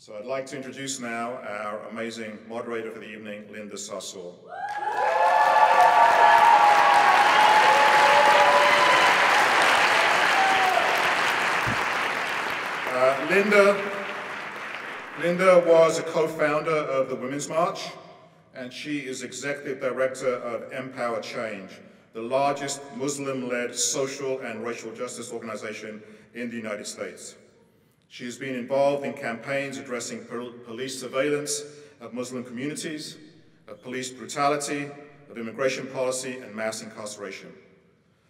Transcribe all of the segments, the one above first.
So I'd like to introduce now our amazing moderator for the evening, Linda Sarsour. Uh, Linda, Linda was a co-founder of the Women's March, and she is executive director of Empower Change, the largest Muslim-led social and racial justice organization in the United States. She has been involved in campaigns addressing police surveillance of Muslim communities, of police brutality, of immigration policy, and mass incarceration.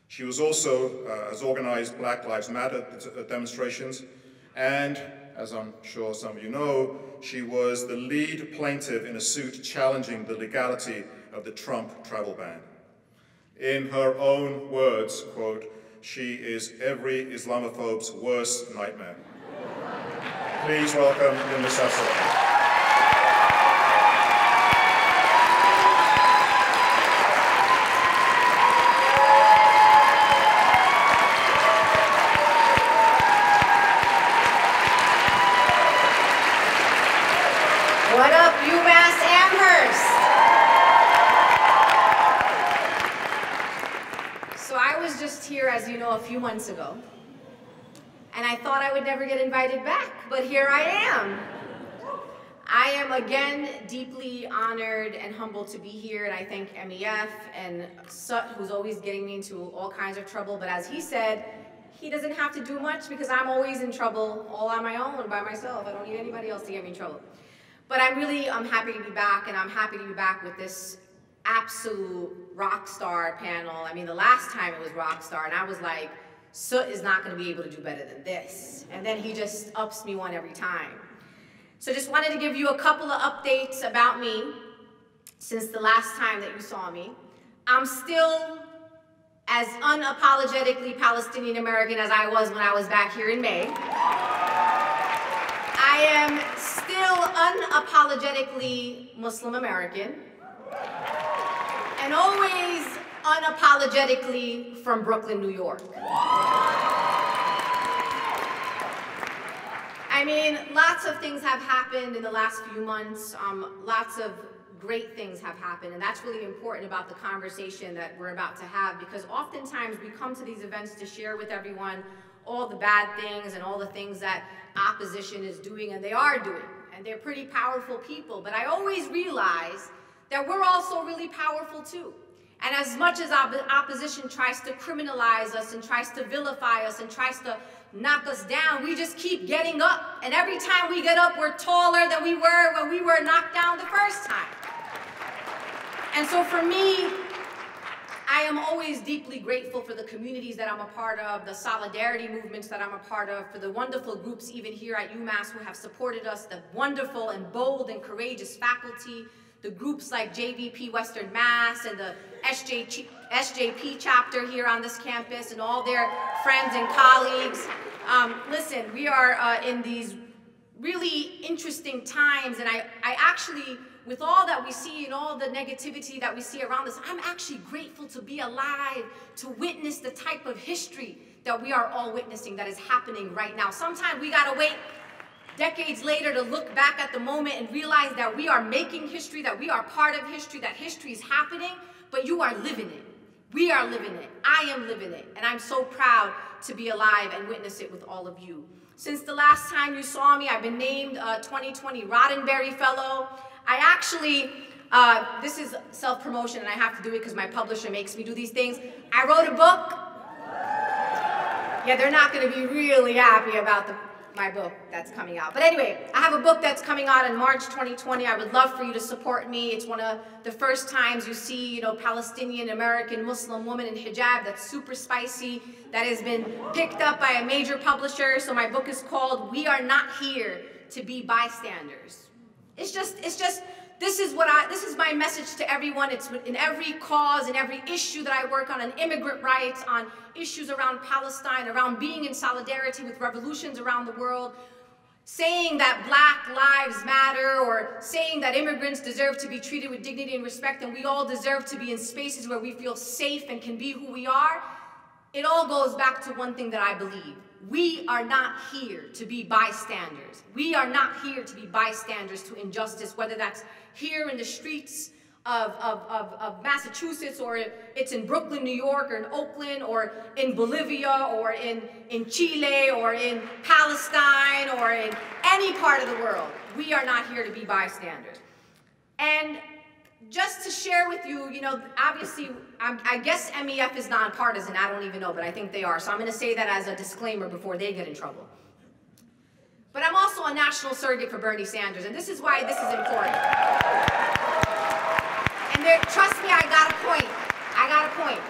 She was also, uh, has organized Black Lives Matter demonstrations, and as I'm sure some of you know, she was the lead plaintiff in a suit challenging the legality of the Trump travel ban. In her own words, quote, she is every Islamophobe's worst nightmare. Please welcome Linda Sarsour. What up, UMass Amherst? So I was just here, as you know, a few months ago. And I thought I would never get invited back, but here I am. I am again deeply honored and humbled to be here, and I thank MEF and Sut, who's always getting me into all kinds of trouble. But as he said, he doesn't have to do much because I'm always in trouble all on my own by myself. I don't need anybody else to get me in trouble. But I'm really I'm happy to be back, and I'm happy to be back with this absolute rock star panel. I mean, the last time it was rock star, and I was like, Sut is not going to be able to do better than this. And then he just ups me one every time. So just wanted to give you a couple of updates about me since the last time that you saw me. I'm still as unapologetically Palestinian American as I was when I was back here in May. I am still unapologetically Muslim American and always unapologetically from Brooklyn, New York. I mean, lots of things have happened in the last few months. Um, lots of great things have happened, and that's really important about the conversation that we're about to have because oftentimes we come to these events to share with everyone all the bad things and all the things that opposition is doing, and they are doing, and they're pretty powerful people. But I always realize that we're also really powerful too. And as much as our opposition tries to criminalize us and tries to vilify us and tries to knock us down, we just keep getting up. And every time we get up, we're taller than we were when we were knocked down the first time. And so for me, I am always deeply grateful for the communities that I'm a part of, the solidarity movements that I'm a part of, for the wonderful groups even here at UMass who have supported us, the wonderful and bold and courageous faculty, the groups like JVP Western Mass and the SJ, SJP chapter here on this campus and all their friends and colleagues. Um, listen, we are uh, in these really interesting times and I, I actually, with all that we see and all the negativity that we see around us, I'm actually grateful to be alive, to witness the type of history that we are all witnessing that is happening right now. Sometimes we gotta wait decades later to look back at the moment and realize that we are making history, that we are part of history, that history is happening, but you are living it. We are living it. I am living it. And I'm so proud to be alive and witness it with all of you. Since the last time you saw me, I've been named a 2020 Roddenberry Fellow. I actually, uh, this is self-promotion and I have to do it because my publisher makes me do these things. I wrote a book. Yeah, they're not going to be really happy about the my book that's coming out. But anyway, I have a book that's coming out in March 2020. I would love for you to support me. It's one of the first times you see, you know, Palestinian American Muslim woman in hijab that's super spicy, that has been picked up by a major publisher. So my book is called We Are Not Here to Be Bystanders. It's just, it's just, this is what I, this is my message to everyone. It's in every cause, in every issue that I work on, on immigrant rights, on issues around Palestine, around being in solidarity with revolutions around the world, saying that black lives matter or saying that immigrants deserve to be treated with dignity and respect and we all deserve to be in spaces where we feel safe and can be who we are, it all goes back to one thing that I believe, we are not here to be bystanders. We are not here to be bystanders to injustice, whether that's here in the streets of, of, of, of, Massachusetts or it's in Brooklyn, New York or in Oakland or in Bolivia or in, in Chile or in Palestine or in any part of the world. We are not here to be bystanders. And just to share with you, you know, obviously, I'm, i guess MEF is nonpartisan. I don't even know, but I think they are. So I'm going to say that as a disclaimer before they get in trouble. But I'm also a national surrogate for Bernie Sanders, and this is why this is important. And there, trust me, I got a point. I got a point.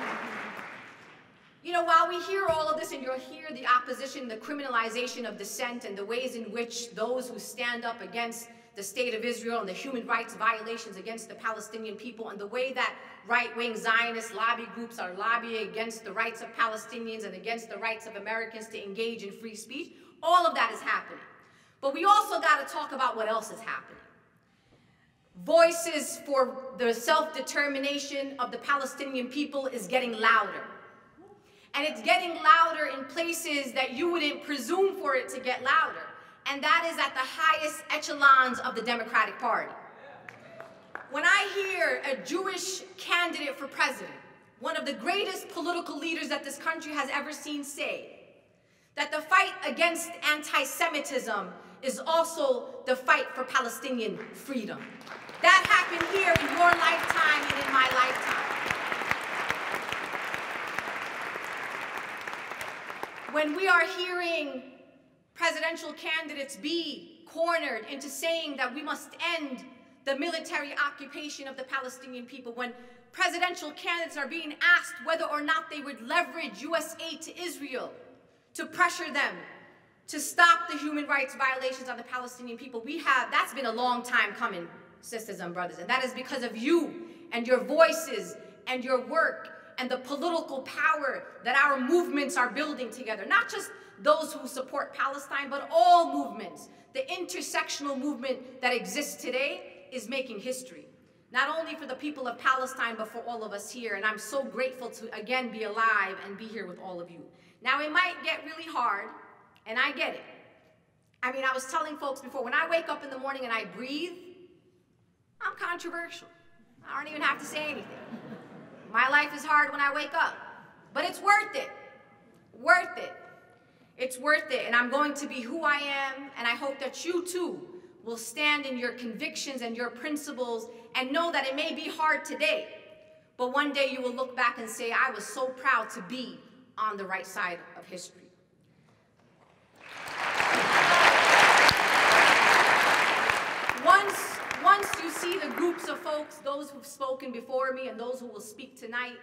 You know, while we hear all of this and you'll hear the opposition, the criminalization of dissent and the ways in which those who stand up against the state of Israel and the human rights violations against the Palestinian people and the way that right-wing Zionist lobby groups are lobbying against the rights of Palestinians and against the rights of Americans to engage in free speech, all of that is happening. But we also got to talk about what else is happening voices for the self-determination of the Palestinian people is getting louder. And it's getting louder in places that you wouldn't presume for it to get louder. And that is at the highest echelons of the Democratic Party. When I hear a Jewish candidate for president, one of the greatest political leaders that this country has ever seen say, that the fight against anti-Semitism is also the fight for Palestinian freedom. That happened here in your lifetime and in my lifetime. When we are hearing presidential candidates be cornered into saying that we must end the military occupation of the Palestinian people, when presidential candidates are being asked whether or not they would leverage U.S. aid to Israel to pressure them to stop the human rights violations on the Palestinian people, we have, that's been a long time coming, sisters and brothers. And that is because of you and your voices and your work and the political power that our movements are building together. Not just those who support Palestine, but all movements. The intersectional movement that exists today is making history. Not only for the people of Palestine, but for all of us here. And I'm so grateful to, again, be alive and be here with all of you. Now, it might get really hard, and I get it. I mean, I was telling folks before, when I wake up in the morning and I breathe, I'm controversial. I don't even have to say anything. My life is hard when I wake up, but it's worth it. Worth it. It's worth it, and I'm going to be who I am, and I hope that you too will stand in your convictions and your principles and know that it may be hard today, but one day you will look back and say, I was so proud to be on the right side of history. Once once you see the groups of folks, those who've spoken before me and those who will speak tonight,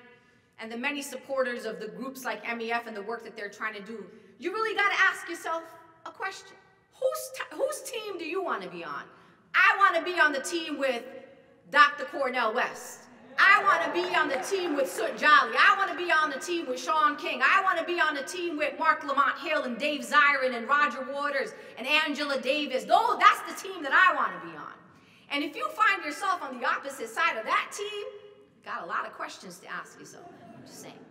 and the many supporters of the groups like MEF and the work that they're trying to do, you really got to ask yourself a question. Whose, whose team do you want to be on? I want to be on the team with Dr. Cornel West. I want to be on the team with Sut Jhally. I want to be on the team with Shaun King. I want to be on the team with Marc Lamont Hill and Dave Zirin and Roger Waters and Angela Davis. Those, that's the team that I want to be on. And if you find yourself on the opposite side of that team, got a lot of questions to ask yourself. Just saying.